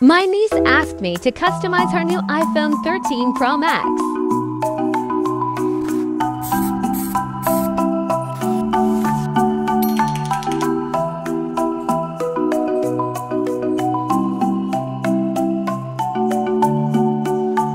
My niece asked me to customize her new iPhone 13 Pro Max.